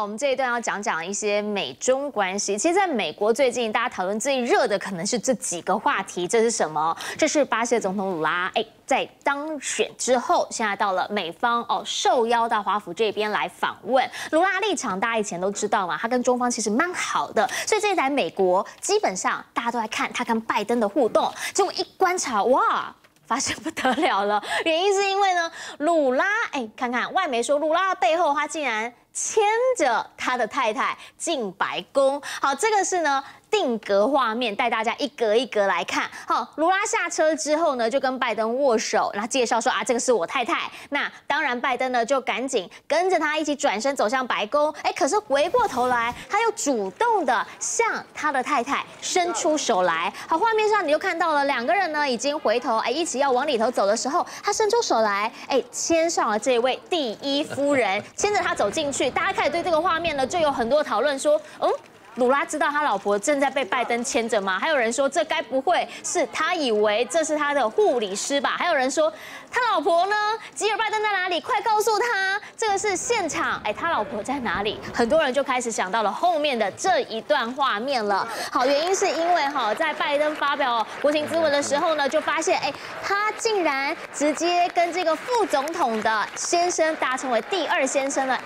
我们这一段要讲讲一些美中关系。其实，在美国最近大家讨论最热的可能是这几个话题。这是什么？这是巴西总统鲁拉，哎，在当选之后，现在到了美方哦，受邀到华府这边来访问。鲁拉立场大家以前都知道嘛，他跟中方其实蛮好的，所以这一来美国，基本上大家都在看他跟拜登的互动。结果一观察，哇！发现不得了了，原因是因为呢，鲁拉，哎，看看外媒说，鲁拉的背后，他竟然牵着他的太太进白宫。好，这个是呢。定格画面带大家一格一格来看。好，卢拉下车之后呢，就跟拜登握手，然后介绍说啊，这个是我太太。那当然，拜登呢就赶紧跟着他一起转身走向白宫。哎，可是回过头来，他又主动的向他的太太伸出手来。好，画面上你就看到了两个人呢已经回头，哎，一起要往里头走的时候，他伸出手来，哎，牵上了这位第一夫人，牵着他走进去。大家开始对这个画面呢就有很多讨论，说，嗯。鲁拉知道他老婆正在被拜登牵着吗？还有人说这该不会是他以为这是他的护理师吧？还有人说他老婆呢？吉尔拜登在哪里？快告诉他，这个是现场。哎，他老婆在哪里？很多人就开始想到了后面的这一段画面了。好，原因是因为哈，在拜登发表国情咨文的时候呢，就发现哎，他竟然直接跟这个副总统的先生，搭成为第二先生了，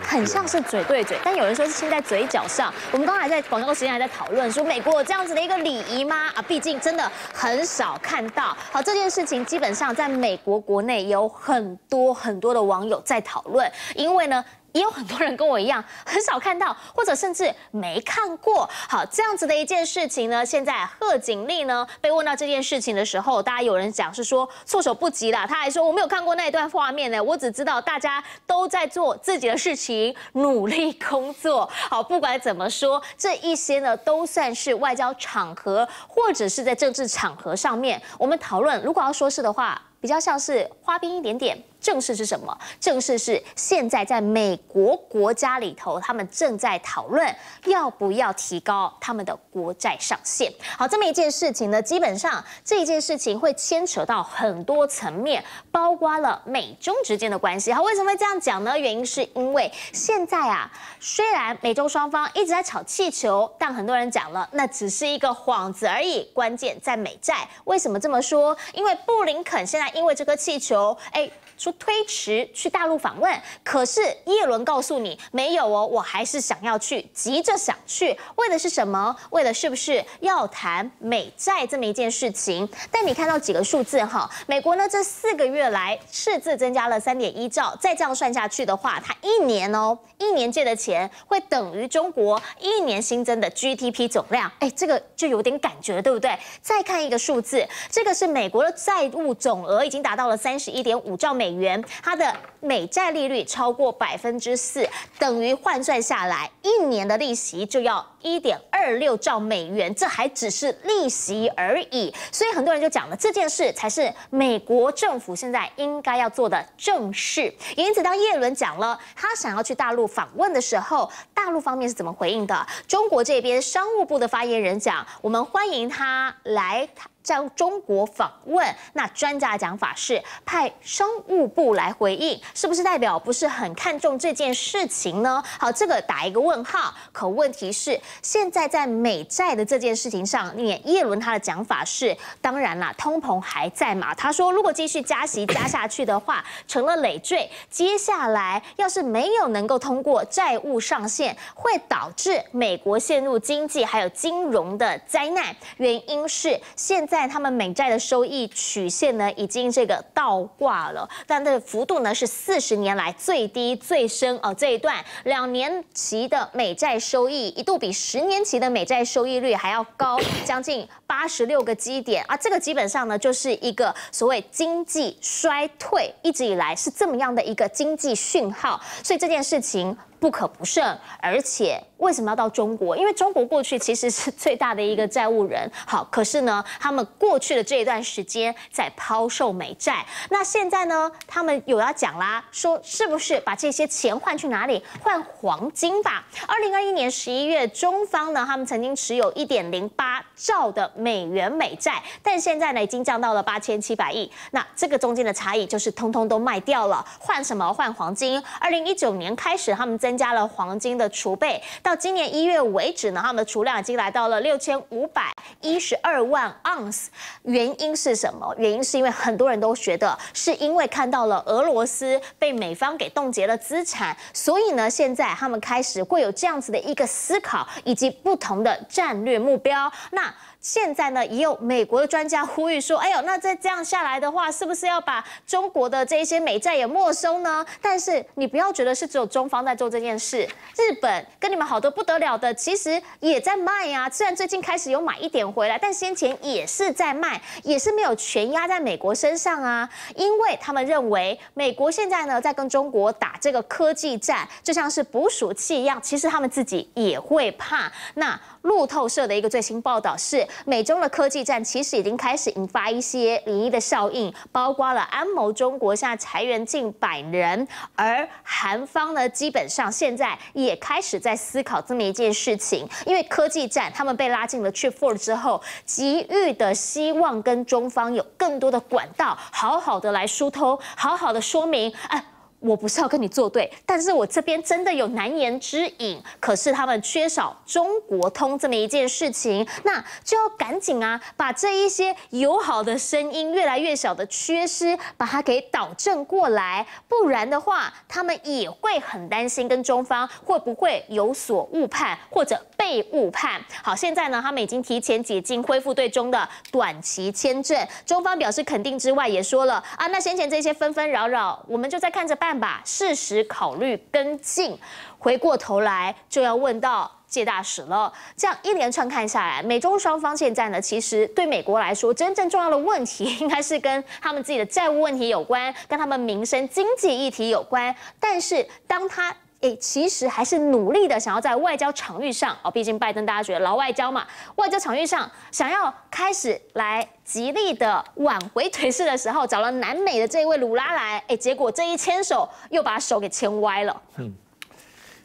很像是嘴对嘴，但有人说是亲在嘴角上。我们。刚还在广告时间还在讨论说，美国有这样子的一个礼仪吗？啊，毕竟真的很少看到。好，这件事情基本上在美国国内有很多很多的网友在讨论，因为呢。也有很多人跟我一样，很少看到，或者甚至没看过。好，这样子的一件事情呢，现在贺锦丽呢被问到这件事情的时候，大家有人讲是说措手不及啦。他还说我没有看过那一段画面呢，我只知道大家都在做自己的事情，努力工作。好，不管怎么说，这一些呢都算是外交场合，或者是在政治场合上面，我们讨论。如果要说是的话。比较像是花边一点点，正式是什么？正式是现在在美国国家里头，他们正在讨论要不要提高他们的国债上限。好，这么一件事情呢，基本上这一件事情会牵扯到很多层面，包括了美中之间的关系。好，为什么会这样讲呢？原因是因为现在啊，虽然美中双方一直在炒气球，但很多人讲了，那只是一个幌子而已。关键在美债。为什么这么说？因为布林肯现在。因为这个气球，哎，说推迟去大陆访问，可是叶伦告诉你没有哦，我还是想要去，急着想去，为的是什么？为的是不是要谈美债这么一件事情？但你看到几个数字哈，美国呢这四个月来赤字增加了三点一兆，再这样算下去的话，它一年哦，一年借的钱会等于中国一年新增的 GDP 总量，哎，这个就有点感觉，对不对？再看一个数字，这个是美国的债务总额。已经达到了三十一点五兆美美元，它的美债利率超过百分之四，等于换算下来一年的利息就要一点二六兆美元，这还只是利息而已。所以很多人就讲了，这件事才是美国政府现在应该要做的正事。因此，当叶伦讲了他想要去大陆访问的时候，大陆方面是怎么回应的？中国这边商务部的发言人讲，我们欢迎他来。在中国访问，那专家讲法是派商务部来回应，是不是代表不是很看重这件事情呢？好，这个打一个问号。可问题是，现在在美债的这件事情上，你，叶伦他的讲法是，当然啦，通膨还在嘛。他说，如果继续加息加下去的话，成了累赘，接下来要是没有能够通过债务上限，会导致美国陷入经济还有金融的灾难。原因是现在。在他们美债的收益曲线呢，已经这个倒挂了，但这个幅度呢是四十年来最低最深哦。这一段两年期的美债收益一度比十年期的美债收益率还要高，将近八十六个基点啊！这个基本上呢就是一个所谓经济衰退，一直以来是这么样的一个经济讯号，所以这件事情。不可不慎，而且为什么要到中国？因为中国过去其实是最大的一个债务人。好，可是呢，他们过去的这一段时间在抛售美债，那现在呢，他们有要讲啦，说是不是把这些钱换去哪里？换黄金吧。二零二一年十一月，中方呢，他们曾经持有一点零八兆的美元美债，但现在呢，已经降到了八千七百亿。那这个中间的差异就是通通都卖掉了，换什么？换黄金。二零一九年开始，他们在增加了黄金的储备。到今年一月为止呢，他们的储量已经来到了六千五百一十二万盎司。原因是什么？原因是因为很多人都觉得是因为看到了俄罗斯被美方给冻结了资产，所以呢，现在他们开始会有这样子的一个思考以及不同的战略目标。那现在呢，也有美国的专家呼吁说：“哎呦，那再这样下来的话，是不是要把中国的这一些美债也没收呢？”但是你不要觉得是只有中方在做这件事，日本跟你们好的不得了的，其实也在卖呀。虽然最近开始有买一点回来，但先前也是在卖，也是没有全压在美国身上啊。因为他们认为美国现在呢在跟中国打这个科技战，就像是捕鼠器一样，其实他们自己也会怕。那路透社的一个最新报道是。美中的科技战其实已经开始引发一些涟漪的效应，包括了安谋中国现在裁员近百人，而韩方呢，基本上现在也开始在思考这么一件事情，因为科技战他们被拉进了 Chip Four 之后，急欲的希望跟中方有更多的管道，好好的来疏通，好好的说明，哎。我不是要跟你作对，但是我这边真的有难言之隐。可是他们缺少中国通这么一件事情，那就要赶紧啊，把这一些友好的声音越来越小的缺失，把它给导正过来。不然的话，他们也会很担心，跟中方会不会有所误判或者被误判。好，现在呢，他们已经提前解禁，恢复对中的短期签证。中方表示肯定之外，也说了啊，那先前这些纷纷扰扰，我们就在看着办。看吧，适时考虑跟进。回过头来就要问到谢大使了。这样一连串看下来，美中双方现在呢，其实对美国来说，真正重要的问题应该是跟他们自己的债务问题有关，跟他们民生经济议题有关。但是当他诶，其实还是努力的，想要在外交场域上哦，毕竟拜登大家觉得老外交嘛，外交场域上想要开始来极力的挽回颓势的时候，找了南美的这一位鲁拉来，哎，结果这一牵手又把手给牵歪了。嗯，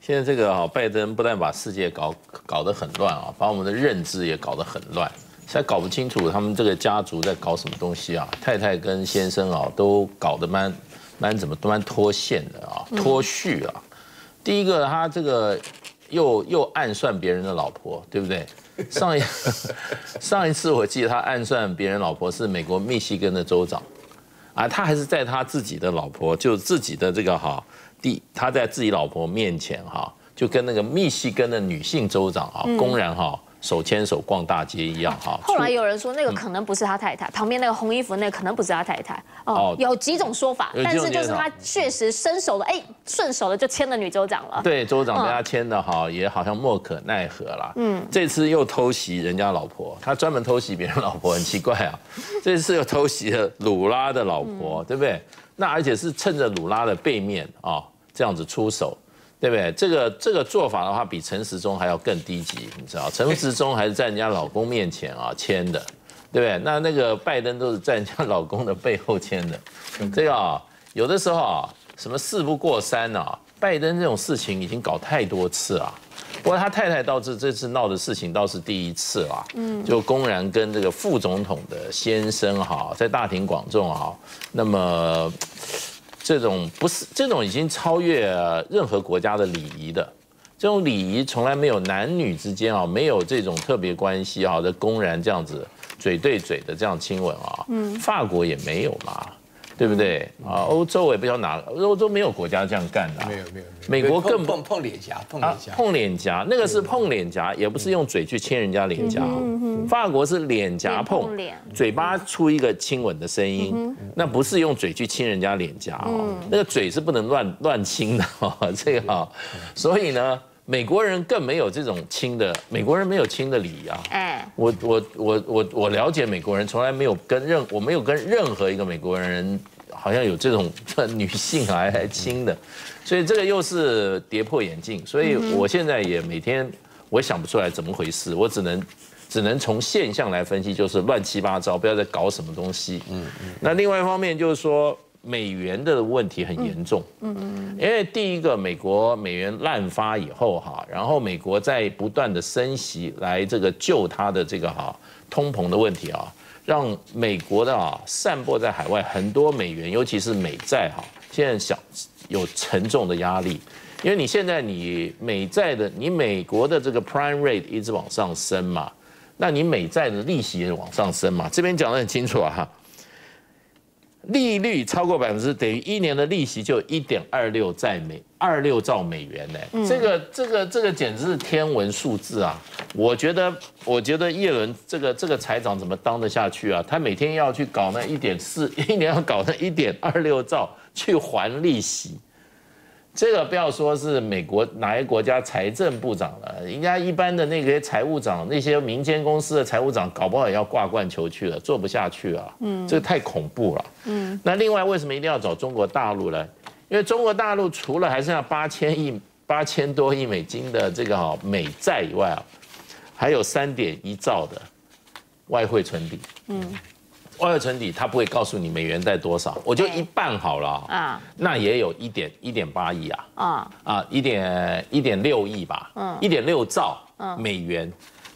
现在这个啊，拜登不但把世界搞搞得很乱啊，把我们的认知也搞得很乱，现在搞不清楚他们这个家族在搞什么东西啊，太太跟先生啊都搞得蛮蛮怎么都蛮脱线的啊，脱序啊。第一个，他这个又又暗算别人的老婆，对不对？上一上一次我记得他暗算别人老婆是美国密西根的州长，啊，他还是在他自己的老婆，就自己的这个哈第，他在自己老婆面前哈，就跟那个密西根的女性州长啊，公然哈。手牵手逛大街一样哈。后来有人说那个可能不是他太太，旁边那个红衣服那个可能不是他太太。哦，有几种说法，但是就是他确实伸手了，哎，顺手的就牵了女州长了。对，州长被他牵的哈，也好像莫可奈何了。嗯，这次又偷袭人家老婆，他专门偷袭别人老婆，很奇怪啊。这次又偷袭了鲁拉的老婆，对不对？那而且是趁着鲁拉的背面啊，这样子出手。对不对？这个这个做法的话，比陈时中还要更低级，你知道？陈时中还是在人家老公面前啊 签的，对不对？那那个拜登都是在人家老公的背后签的。这个啊，有的时候啊，什么事不过三啊，拜登这种事情已经搞太多次了。不过他太太倒是这次闹的事情倒是第一次啊，嗯，就公然跟这个副总统的先生哈，在大庭广众啊，那么。这种不是这种已经超越任何国家的礼仪的，这种礼仪从来没有男女之间啊，没有这种特别关系啊的公然这样子嘴对嘴的这样亲吻啊，嗯，法国也没有嘛。对不对？啊？欧洲也不知道哪，欧洲没有国家这样干的。没有没有美国更碰碰脸颊，碰脸颊，碰脸颊，那个是碰脸颊，也不是用嘴去亲人家脸颊。法国是脸颊碰，嘴巴出一个亲吻的声音，那不是用嘴去亲人家脸颊哦，那个嘴是不能乱乱亲的哦，这个哈。所以呢，美国人更没有这种亲的，美国人没有亲的礼仪啊。哎，我我我我我了解美国人，从来没有跟任我没有跟任何一个美国人。好像有这种女性来来亲的，所以这个又是跌破眼镜。所以我现在也每天我想不出来怎么回事，我只能只能从现象来分析，就是乱七八糟，不要再搞什么东西。嗯嗯。那另外一方面就是说，美元的问题很严重。嗯嗯。因为第一个，美国美元滥发以后哈，然后美国在不断的升息来这个救它的这个哈通膨的问题啊。让美国的啊散播在海外很多美元，尤其是美债哈，现在想有沉重的压力。因为你现在你美债的，你美国的这个 prime rate 一直往上升嘛，那你美债的利息也往上升嘛。这边讲得很清楚啊，哈，利率超过百分之，等于一年的利息就一点二六在美二六兆美元呢。这个这个这个简直是天文数字啊！我觉得我觉得叶伦这个这个财长怎么当得下去啊？他每天要去搞那一点四，一年要搞那一点二六兆去还利息。这个不要说是美国哪一个国家财政部长了，人家一般的那些财务长，那些民间公司的财务长，搞不好也要挂冠球去了，做不下去啊。嗯，这个太恐怖了。嗯，那另外为什么一定要找中国大陆呢？因为中国大陆除了还剩下八千亿、八千多亿美金的这个哈美债以外啊，还有三点一兆的外汇存底。嗯。外汇存底，他不会告诉你美元在多少，我就一半好了。啊，那也有一点一点八亿啊，啊。啊一点一点六亿吧，嗯，一点六兆美元，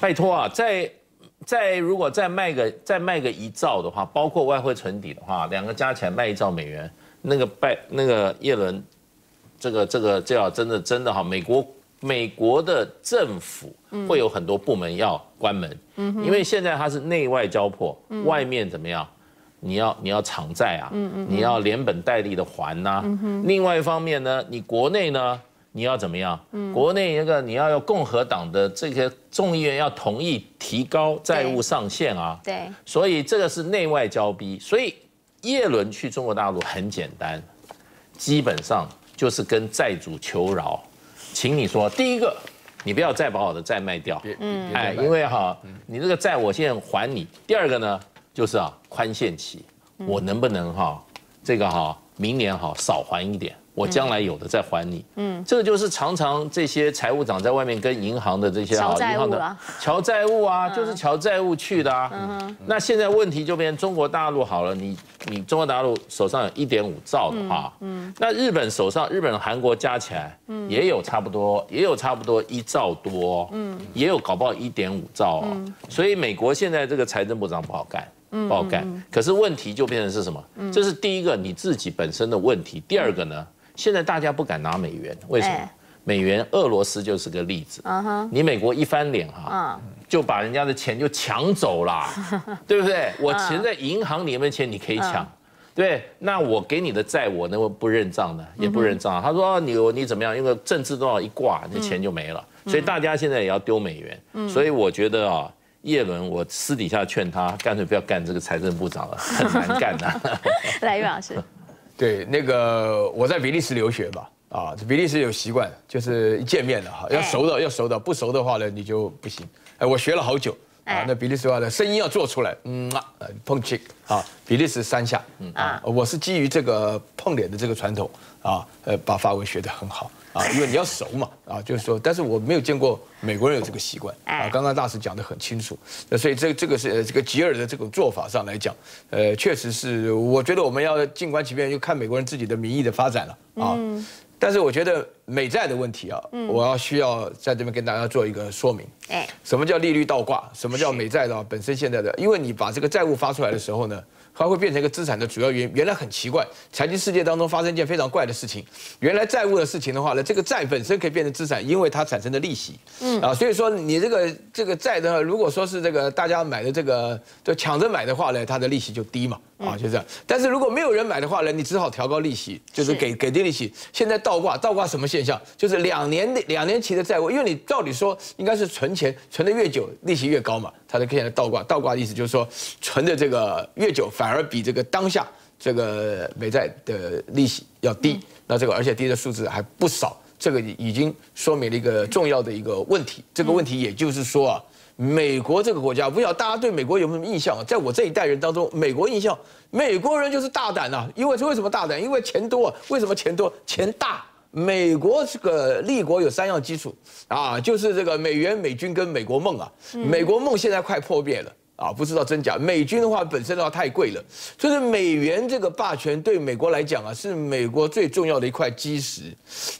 拜托啊，再再如果再卖个再卖个一兆的话，包括外汇存底的话，两个加起来卖一兆美元，那个拜那个耶伦，这个这个就要真的真的哈，美国。美国的政府会有很多部门要关门，因为现在它是内外交迫，外面怎么样？你要你要偿债啊，你要连本带利的还呐。另外一方面呢，你国内呢，你要怎么样？国内那个你要有共和党的这些众议员要同意提高债务上限啊。对，所以这个是内外交逼。所以叶伦去中国大陆很简单，基本上就是跟债主求饶。请你说，第一个，你不要再把我的债卖掉，嗯，哎，因为哈，你这个债我现在还你。第二个呢，就是啊，宽限期，我能不能哈，这个哈，明年哈少还一点。我将来有的再还你，嗯，这个就是常常这些财务长在外面跟银行的这些啊，银行的 桥债务啊，就是桥债务去的啊。那现在问题就变成中国大陆好了，你你中国大陆手上有一点五兆的话，嗯，那日本手上日本、韩国加起来，嗯，也有差不多，也有差不多一兆多，嗯，也有搞不好一点五兆啊。所以美国现在这个财政部长不好干。不好干。可是问题就变成是什么？这是第一个你自己本身的问题。第二个呢？现在大家不敢拿美元，为什么？美元，俄罗斯就是个例子。你美国一翻脸哈，就把人家的钱就抢走了，对不对？我钱在银行里面的钱你可以抢，对？那我给你的债我能不认账的？也不认账。他说你你怎么样？因为政治多少一挂，那钱就没了。所以大家现在也要丢美元。所以我觉得啊，叶伦，我私底下劝他，干脆不要干这个财政部长了，很难干的。来，岳老师。对，那个我在比利时留学吧，啊，比利时有习惯，就是一见面了哈，要熟的要熟的，不熟的话呢你就不行。哎，我学了好久啊，那比利时话呢声音要做出来，嗯啊，碰 cheek 啊，比利时三下，嗯啊，我是基于这个碰脸的这个传统啊，呃，把法文学得很好。啊，因为你要熟嘛，啊，就是说，但是我没有见过美国人有这个习惯啊。刚刚大使讲得很清楚，那所以这这个是这个吉尔的这种做法上来讲，呃，确实是，我觉得我们要静观其变，就看美国人自己的民意的发展了啊。但是我觉得美债的问题啊，我要需要在这边跟大家做一个说明。哎，什么叫利率倒挂？什么叫美债的本身现在的？因为你把这个债务发出来的时候呢？它会变成一个资产的主要原。原来很奇怪，财经世界当中发生一件非常怪的事情。原来债务的事情的话呢，这个债本身可以变成资产，因为它产生的利息。嗯啊，所以说你这个这个债的，如果说是这个大家买的这个就抢着买的话呢，它的利息就低嘛。啊，就这样。但是如果没有人买的话呢，你只好调高利息，就是给给定利息。现在倒挂，倒挂什么现象？就是两年的两年期的债务，因为你照理说应该是存钱，存的越久利息越高嘛。它就现在倒挂，倒挂的意思就是说，存的这个越久，反而比这个当下这个美债的利息要低。那这个而且低的数字还不少，这个已经说明了一个重要的一个问题。这个问题也就是说啊，美国这个国家，不晓得大家对美国有没有印象啊？在我这一代人当中，美国印象，美国人就是大胆呐。因为为什么大胆？因为钱多。啊为什么钱多？钱大。美国这个立国有三样基础啊，就是这个美元、美军跟美国梦啊。美国梦现在快破灭了啊，不知道真假。美军的话本身的话太贵了，所以美元这个霸权对美国来讲啊，是美国最重要的一块基石。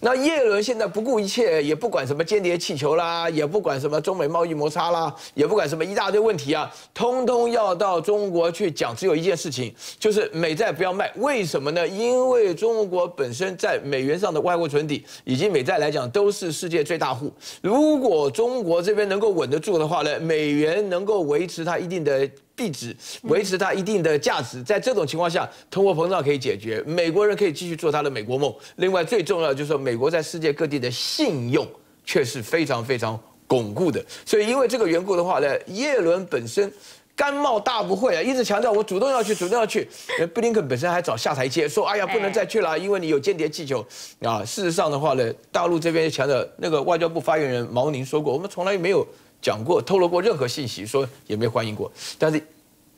那耶伦现在不顾一切，也不管什么间谍气球啦，也不管什么中美贸易摩擦啦，也不管什么一大堆问题啊，通通要到中国去讲。只有一件事情，就是美债不要卖。为什么呢？因为中国本身在美元上的外汇存底以及美债来讲，都是世界最大户。如果中国这边能够稳得住的话呢，美元能够维持它。一定的币值维持它一定的价值，在这种情况下，通货膨胀可以解决，美国人可以继续做他的美国梦。另外，最重要的就是说，美国在世界各地的信用却是非常非常巩固的。所以，因为这个缘故的话呢，耶伦本身甘冒大不讳啊，一直强调我主动要去，主动要去。布林肯本身还找下台阶，说：“哎呀，不能再去了，因为你有间谍气球。”啊，事实上的话呢，大陆这边强调，那个外交部发言人毛宁说过，我们从来没有。讲过透露过任何信息，说也没欢迎过，但是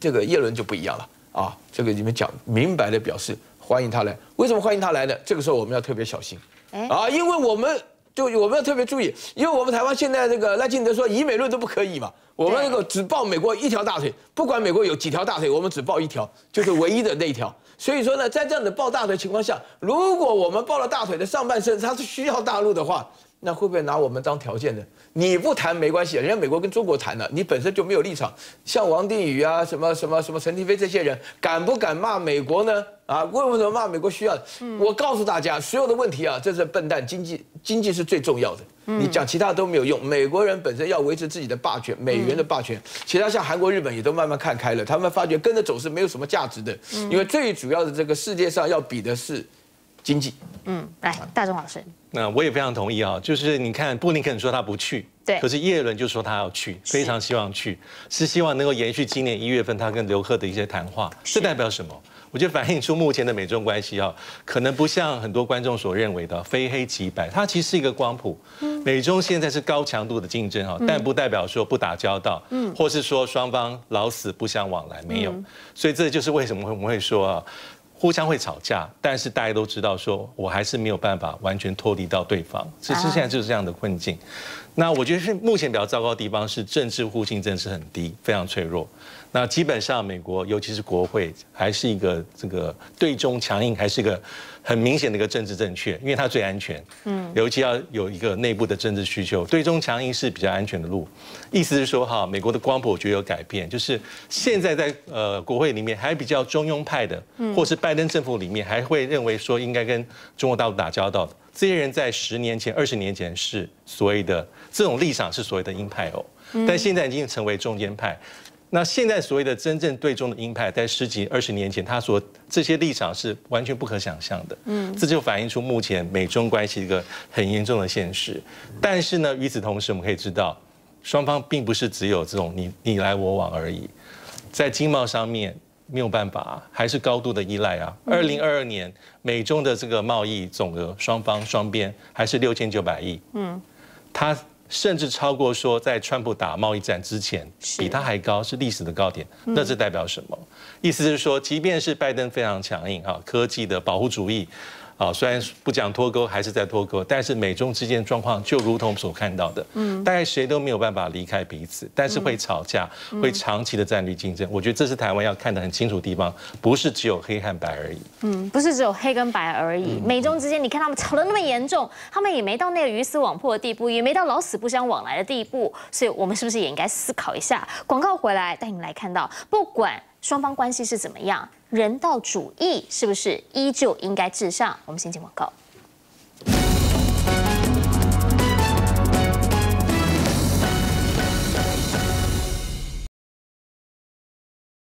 这个叶伦就不一样了啊！这个你们讲明白的表示欢迎他来，为什么欢迎他来呢？这个时候我们要特别小心啊，因为我们就我们要特别注意，因为我们台湾现在这个赖清德说以美论都不可以嘛，我们那个只抱美国一条大腿，不管美国有几条大腿，我们只抱一条，就是唯一的那一条。所以说呢，在这样的抱大腿情况下，如果我们抱了大腿的上半身，它是需要大陆的话。那会不会拿我们当条件呢？你不谈没关系，人家美国跟中国谈了，你本身就没有立场。像王定宇啊，什么什么什么陈廷飞这些人，敢不敢骂美国呢？啊，为什么骂美国需要？我告诉大家，所有的问题啊，这是笨蛋，经济经济是最重要的。你讲其他都没有用。美国人本身要维持自己的霸权，美元的霸权。其他像韩国、日本也都慢慢看开了，他们发觉跟着走是没有什么价值的。因为最主要的这个世界上要比的是经济。嗯，来，大钟老师。那我也非常同意啊，就是你看布林肯说他不去，对，可是耶伦就说他要去，非常希望去，是希望能够延续今年一月份他跟刘鹤的一些谈话。这代表什么？我觉得反映出目前的美中关系啊，可能不像很多观众所认为的非黑即白，它其实是一个光谱。美中现在是高强度的竞争哈，但不代表说不打交道，嗯，或是说双方老死不相往来，没有。所以这就是为什么我们会说啊。互相会吵架，但是大家都知道，说我还是没有办法完全脱离到对方，其实现在就是这样的困境。那我觉得是目前比较糟糕的地方是政治互信真是很低，非常脆弱。那基本上美国尤其是国会还是一个这个对中强硬，还是一个。很明显的一个政治正确，因为它最安全。嗯，尤其要有一个内部的政治需求，对中强硬是比较安全的路。意思是说，哈，美国的光谱我觉得有改变，就是现在在呃国会里面还比较中庸派的，或是拜登政府里面还会认为说应该跟中国大陆打交道的这些人，在十年前、二十年前是所谓的这种立场是所谓的鹰派哦，但现在已经成为中间派。那现在所谓的真正对中的鹰派，在十几二十年前，他所这些立场是完全不可想象的。嗯，这就反映出目前美中关系一个很严重的现实。但是呢，与此同时，我们可以知道，双方并不是只有这种你你来我往而已，在经贸上面没有办法，还是高度的依赖啊。二零二二年美中的这个贸易总额，双方双边还是六千九百亿。嗯，他。甚至超过说，在川普打贸易战之前，比他还高，是历史的高点。那这代表什么？意思是说，即便是拜登非常强硬啊，科技的保护主义。啊，虽然不讲脱钩，还是在脱钩，但是美中之间状况就如同所看到的，嗯，大概谁都没有办法离开彼此，但是会吵架，会长期的战略竞争。我觉得这是台湾要看得很清楚的地方，不是只有黑和白而已。嗯，不是只有黑跟白而已，美中之间，你看他们吵得那么严重，他们也没到那个鱼死网破的地步，也没到老死不相往来的地步，所以我们是不是也应该思考一下？广告回来带你来看到，不管。双方关系是怎么样？人道主义是不是依旧应该至上？我们先进广告。